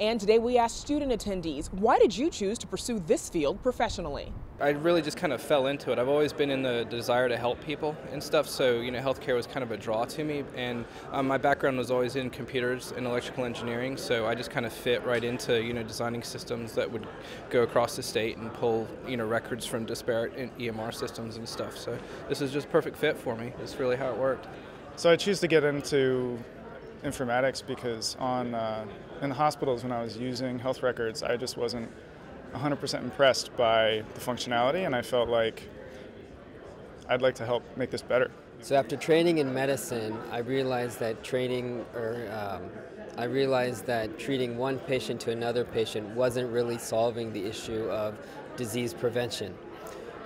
And today we asked student attendees, why did you choose to pursue this field professionally? I really just kind of fell into it. I've always been in the desire to help people and stuff, so you know, healthcare was kind of a draw to me. And um, my background was always in computers and electrical engineering, so I just kind of fit right into you know designing systems that would go across the state and pull you know records from disparate EMR systems and stuff. So this is just perfect fit for me. It's really how it worked. So I choose to get into informatics because on uh, in the hospitals when I was using health records, I just wasn't 100% impressed by the functionality, and I felt like I'd like to help make this better. So after training in medicine, I realized that training or um, I realized that treating one patient to another patient wasn't really solving the issue of disease prevention.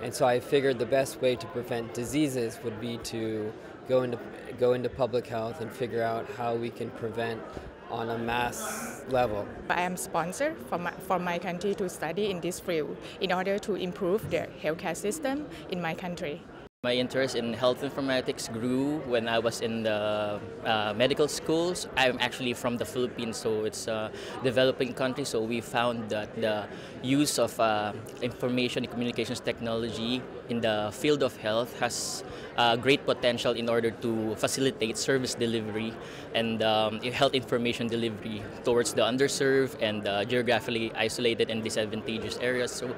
And so I figured the best way to prevent diseases would be to go into go into public health and figure out how we can prevent on a mass level. I am sponsored from my, from my country to study in this field in order to improve the healthcare system in my country. My interest in health informatics grew when I was in the uh, medical schools. I'm actually from the Philippines, so it's a developing country. So we found that the use of uh, information and communications technology in the field of health has uh, great potential in order to facilitate service delivery and um, health information delivery towards the underserved and geographically isolated and disadvantaged areas. So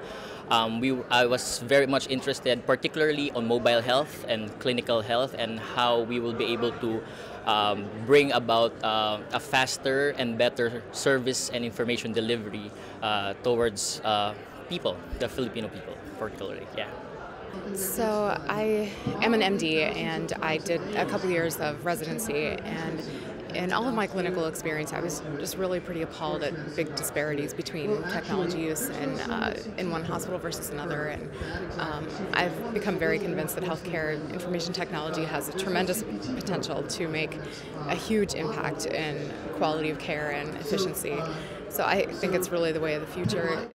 um, we, I was very much interested, particularly on mobile health and clinical health, and how we will be able to um, bring about uh, a faster and better service and information delivery uh, towards uh, people, the Filipino people, particularly. Yeah. So I am an MD, and I did a couple years of residency, and in all of my clinical experience, I was just really pretty appalled at big disparities between technology use in, uh, in one hospital versus another. And um, I've become very convinced that healthcare information technology has a tremendous potential to make a huge impact in quality of care and efficiency. So I think it's really the way of the future.